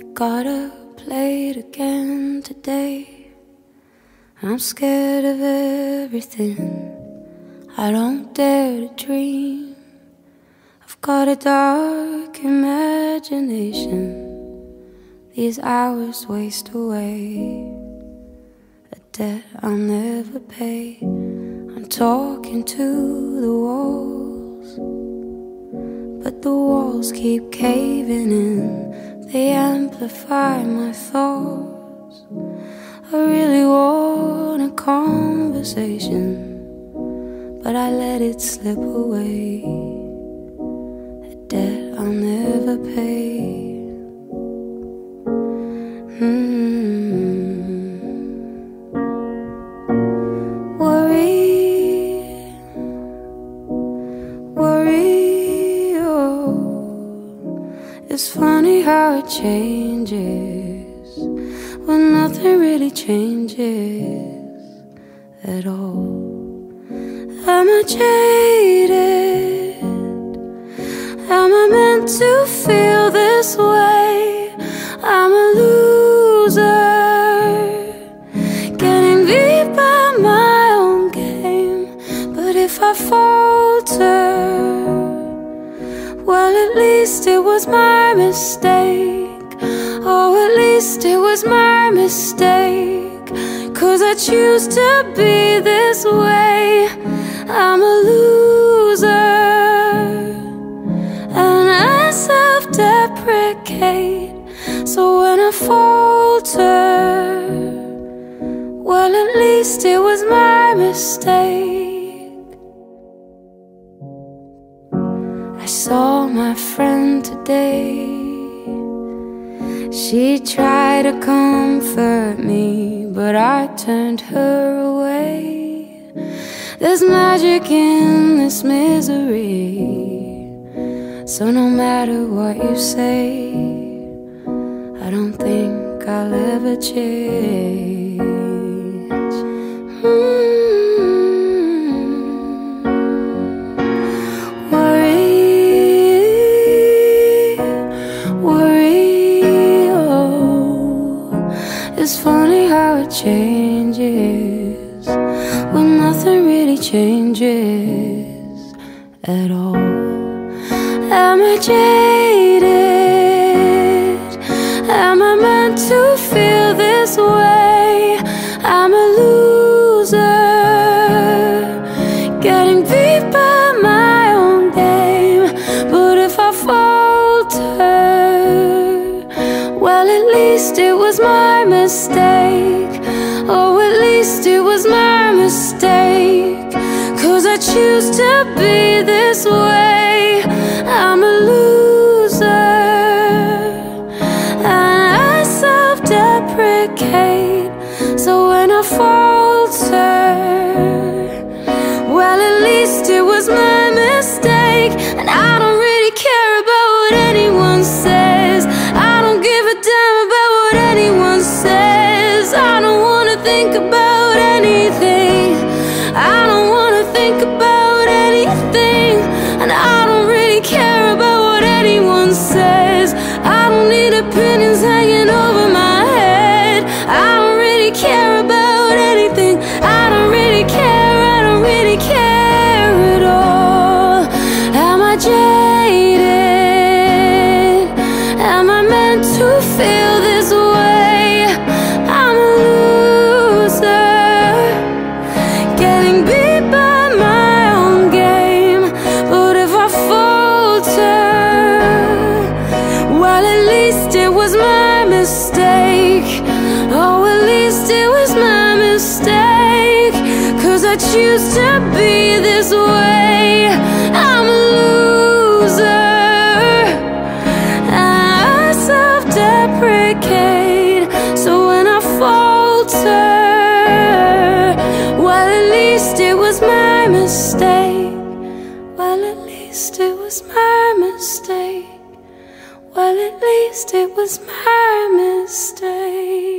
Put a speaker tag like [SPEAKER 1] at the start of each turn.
[SPEAKER 1] Gotta play it again today. I'm scared of everything. I don't dare to dream. I've got a dark imagination. These hours waste away. A debt I'll never pay. I'm talking to the walls. But the walls keep caving in. They amplify my thoughts. I really want a conversation but I let it slip away. A debt I'll never pay. Mm. Worry, worry, oh. It's how it changes when nothing really changes at all. Am I jaded? Am I meant to feel this way? I'm a loser, getting beat by my own game. But if I falter, well, at least it was my mistake. Oh, at least it was my mistake. Cause I choose to be this way. I'm a loser and I self deprecate. So when I falter, well, at least it was my mistake. Today. She tried to comfort me, but I turned her away. There's magic in this misery. So no matter what you say, I don't think I'll ever change. Mm. Changes at all. Am I jaded? Am I meant to feel this way? I'm a loser, getting beat by my own game. But if I falter, well, at least it was my mistake. Choose to be this way. Really care about anything. I don't really care. I don't really care at all. Am I jaded? Am I meant to feel this way? I'm a loser, getting beat I choose to be this way. I'm a loser. I self deprecate. So when I falter, well, at least it was my mistake. Well, at least it was my mistake. Well, at least it was my mistake.